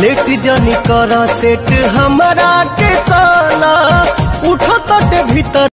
Late जनी कर set हमारा के तला। उठो तट भीतर।